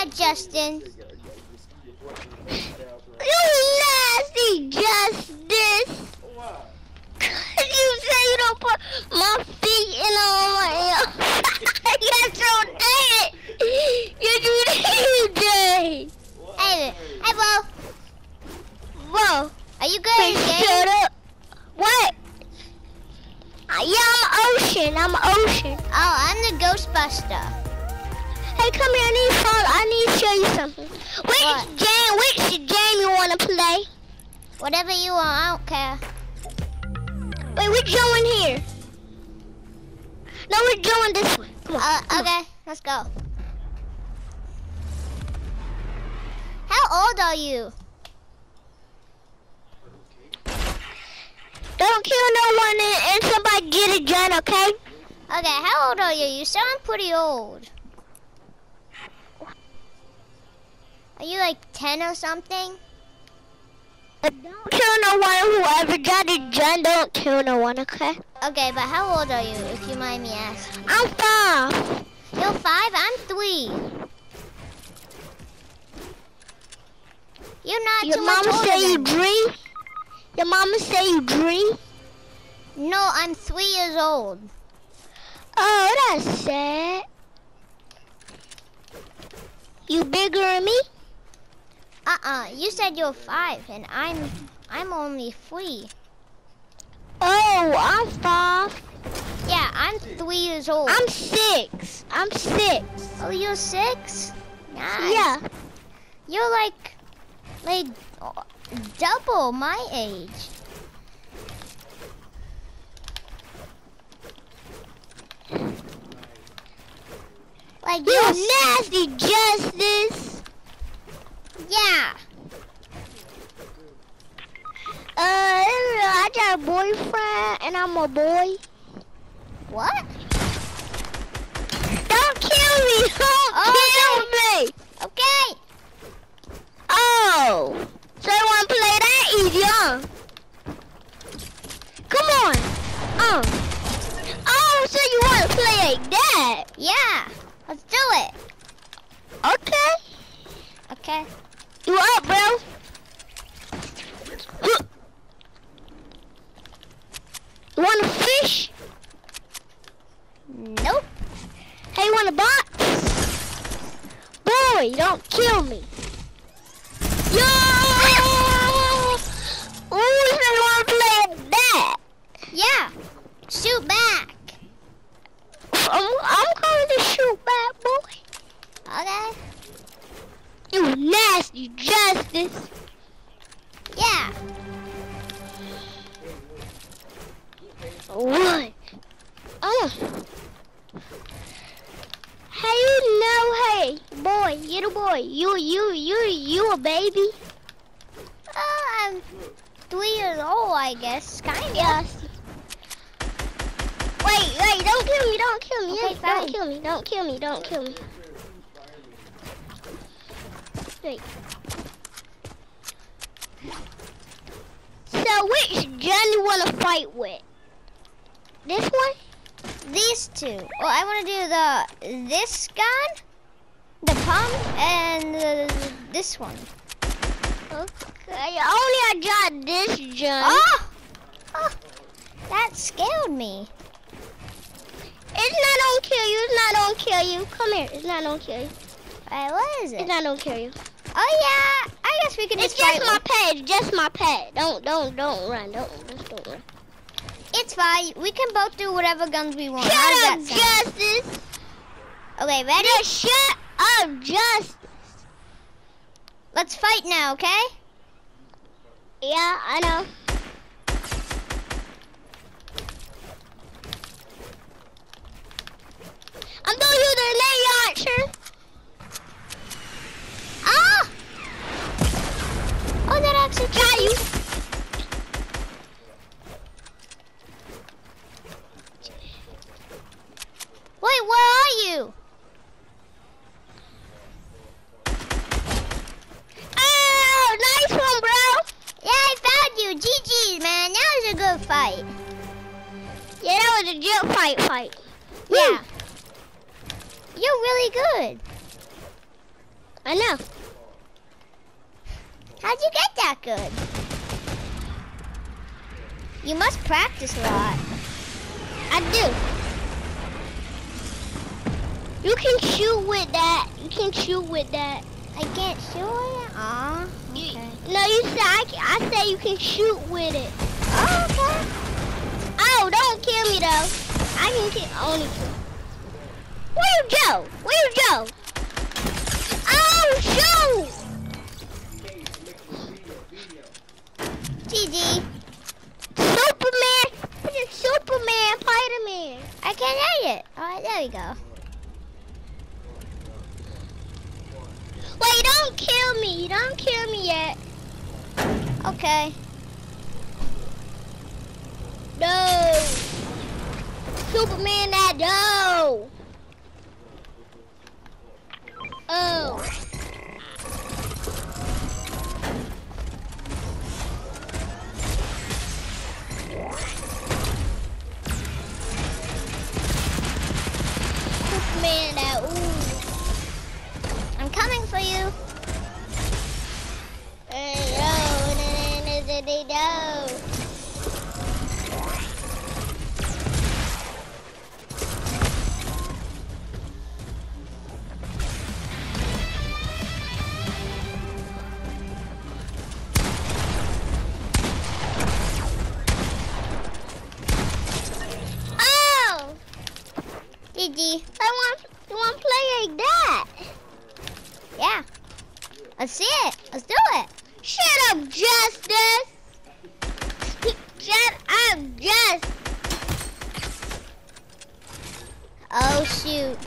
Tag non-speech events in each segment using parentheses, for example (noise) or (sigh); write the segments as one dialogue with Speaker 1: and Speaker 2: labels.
Speaker 1: that, Justin.
Speaker 2: You nasty Justice. you say you don't put my feet in on my (laughs) Yes, you did. Yes, you did.
Speaker 1: Hey, hey, bro.
Speaker 2: Whoa.
Speaker 1: Are you good
Speaker 2: Hey, shut up. What? Uh, yeah, I'm ocean. I'm ocean.
Speaker 1: Oh, I'm the Ghostbuster.
Speaker 2: Hey, come here. I need to. I need to show you something. Which
Speaker 1: What?
Speaker 2: game? Which game you want to play?
Speaker 1: Whatever you want, I don't care.
Speaker 2: Wait, we're going here. No, we're going this way. Come on.
Speaker 1: Uh,
Speaker 2: come on.
Speaker 1: okay, let's go. How old are you?
Speaker 2: Don't kill no one and, and somebody get a gun, okay?
Speaker 1: Okay, how old are you? You sound pretty old. Are you like 10 or something?
Speaker 2: Don't kill no one. Whoever got a gun, don't kill no one, okay?
Speaker 1: Okay, but how old are you, if you mind me asking?
Speaker 2: I'm five.
Speaker 1: You're five, I'm three. You're not
Speaker 2: Your
Speaker 1: too much
Speaker 2: mama
Speaker 1: older
Speaker 2: say you dream? Your mama say you dream?
Speaker 1: No, I'm three years old.
Speaker 2: Oh, that's sad. You bigger than me?
Speaker 1: Uh-uh, you said you're five, and I'm I'm only three.
Speaker 2: Oh, I'm five.
Speaker 1: Yeah, I'm three years old.
Speaker 2: I'm six. I'm six.
Speaker 1: oh, you're six? Nice.
Speaker 2: Yeah.
Speaker 1: You're like, like, double my age. Like,
Speaker 2: You nasty justice.
Speaker 1: Yeah.
Speaker 2: Uh, I got a boyfriend and I'm a boy.
Speaker 1: What?
Speaker 2: Don't kill me. (laughs) Don't
Speaker 1: Oh,
Speaker 2: kill me.
Speaker 1: Okay.
Speaker 2: Oh. So you want to play that easy, huh? Come on. Uh. Oh, so you want to play like that?
Speaker 1: Yeah. Let's do it.
Speaker 2: Okay.
Speaker 1: Okay.
Speaker 2: You up, bro? You want a fish?
Speaker 1: Nope.
Speaker 2: Hey, you want a box? Boy, don't kill me. Yo! Ooh, you want to play that?
Speaker 1: Yeah. Shoot back.
Speaker 2: I'm, I'm going to shoot back, boy.
Speaker 1: Okay.
Speaker 2: You nasty justice.
Speaker 1: Yeah.
Speaker 2: What? Oh. Hey, know, hey, boy, little boy, you, you, you, you a baby?
Speaker 1: Uh, I'm three years old, I guess. Kind of.
Speaker 2: Yes. Wait, wait, don't kill me, don't kill me,
Speaker 1: Okay,
Speaker 2: don't kill me, don't kill me, don't kill me. Wait. So which gun you wanna fight with? This one?
Speaker 1: These two. Well, I want to do the this gun, the pump, and the, this one.
Speaker 2: Okay, only I got this gun.
Speaker 1: Oh! oh! That scared me.
Speaker 2: It's not gonna kill you, it's not gonna kill you. Come here, it's not gonna kill you.
Speaker 1: Alright, what is it?
Speaker 2: It's not gonna kill you.
Speaker 1: Oh yeah, I guess we can
Speaker 2: It's
Speaker 1: just
Speaker 2: just my pet, just my pet. Don't, don't, don't run, don't, just don't run.
Speaker 1: It's fine. We can both do whatever guns we want.
Speaker 2: Shut up,
Speaker 1: does that sound?
Speaker 2: Justice!
Speaker 1: Okay, ready?
Speaker 2: Just shut up, Justice!
Speaker 1: Let's fight now, okay?
Speaker 2: Yeah, I know. I'm gonna use the lay archer. You.
Speaker 1: Wait, where are you?
Speaker 2: Oh, nice one, bro.
Speaker 1: Yeah, I found you. GG's, man. That was a good fight.
Speaker 2: Yeah, that was a good fight, fight.
Speaker 1: Yeah. You're really good.
Speaker 2: I know.
Speaker 1: How'd you get that good? You must practice a lot.
Speaker 2: I do. You can shoot with that. You can shoot with that.
Speaker 1: I can't shoot it? Aw, okay.
Speaker 2: No, you said I, I said you can shoot with it.
Speaker 1: Oh, okay.
Speaker 2: Oh, don't kill me though. I can kill only kill. Where you go? Where you go? Oh, shoot!
Speaker 1: GG.
Speaker 2: Superman! What is Superman? Spider-Man.
Speaker 1: I can't hit Alright, there we go.
Speaker 2: Wait, don't kill me. Don't kill me yet.
Speaker 1: Okay.
Speaker 2: No. Superman, that no.
Speaker 1: GG.
Speaker 2: I want, I want to play like that.
Speaker 1: Yeah. Let's see it. Let's do it.
Speaker 2: Shut up, Justice. (laughs) Shut up, Justice.
Speaker 1: Oh, shoot.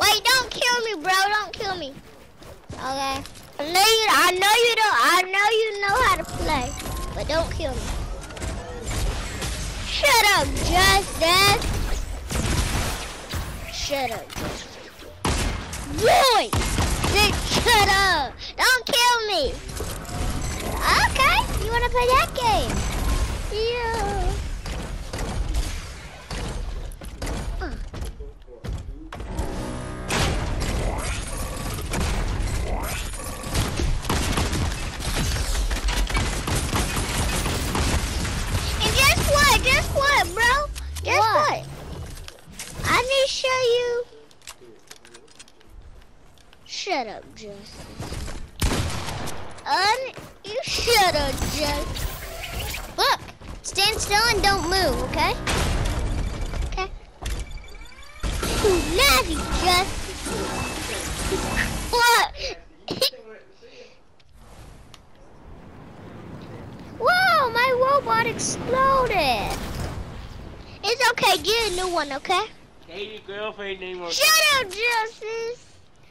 Speaker 2: Wait, don't kill me, bro. Don't kill me.
Speaker 1: Okay.
Speaker 2: I know you. I know you don't. I know you know how to play, but don't kill me. Shut up, Justice. Shut up, Justice. Boy, just shut up. Don't kill me.
Speaker 1: Okay. You want to play that game?
Speaker 2: Yeah. Guess What? what? I need to show you. Shut up, Justin. Un you shut up, Justin.
Speaker 1: Look. Stand still and don't move, okay?
Speaker 2: Okay. Nasty, Justin. What? (laughs)
Speaker 1: Whoa, my robot exploded.
Speaker 2: It's okay. Get a new one, okay?
Speaker 3: Hey, your girlfriend name was.
Speaker 2: Shut up, Justice.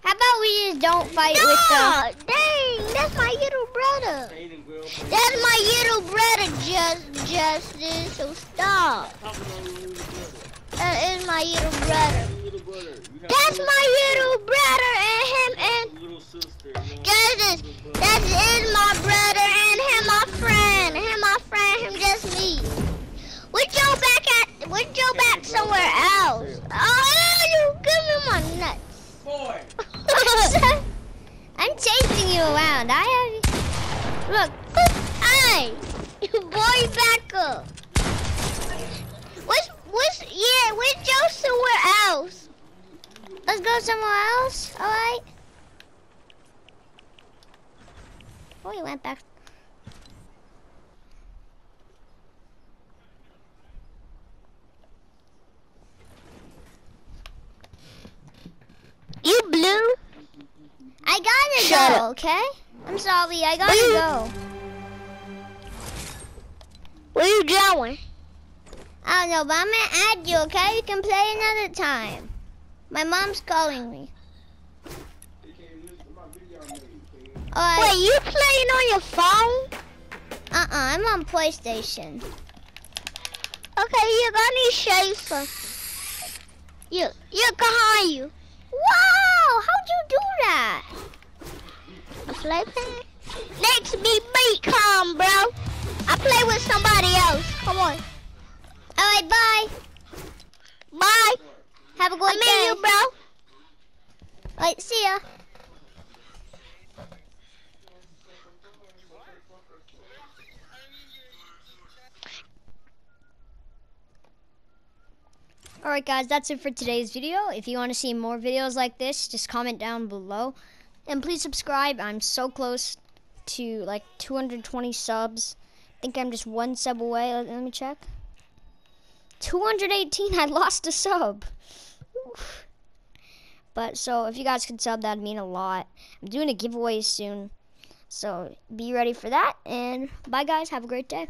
Speaker 1: How about we just don't fight with the...
Speaker 2: No, dang, that's my little brother.
Speaker 3: Hey, the girlfriend.
Speaker 2: That's my little brother, Just Justice. So stop.
Speaker 3: Talking on your little brother.
Speaker 2: That is my little brother.
Speaker 3: Little brother.
Speaker 2: That's my little brother and him and
Speaker 3: little sister.
Speaker 2: Justice. That is my brother and him my friend. Him my friend, him just me. Would Joe back at would Joe back somewhere else? Oh you give me my nuts.
Speaker 3: Boy.
Speaker 1: I'm chasing you around. I have... Look.
Speaker 2: Hey, boy, back up. What's what's yeah? Where's Joe somewhere else?
Speaker 1: Let's go somewhere else, alright? Oh, he went back.
Speaker 2: You blue?
Speaker 1: I gotta
Speaker 2: Shut
Speaker 1: go,
Speaker 2: up.
Speaker 1: okay? I'm sorry, I gotta
Speaker 2: Where
Speaker 1: go.
Speaker 2: Where you going?
Speaker 1: I don't know, but I'm gonna add you, okay? You can play another time. My mom's calling me. Alright.
Speaker 2: Wait, you playing on your phone?
Speaker 1: Uh-uh, I'm on PlayStation.
Speaker 2: Okay, you got to show you. You, you behind you.
Speaker 1: Wow, how'd you do that?
Speaker 2: A play pen? Next be beat come, bro. I play with somebody else. Come on.
Speaker 1: Alright, bye.
Speaker 2: Bye.
Speaker 1: Have a good
Speaker 2: mean
Speaker 1: day.
Speaker 2: you, bro.
Speaker 1: Alright, see ya. Alright guys, that's it for today's video. If you want to see more videos like this, just comment down below. And please subscribe. I'm so close to like 220 subs. I think I'm just one sub away. Let, let me check. 218. I lost a sub. Oof. But so if you guys could sub, that'd mean a lot. I'm doing a giveaway soon. So be ready for that. And bye, guys. Have a great day.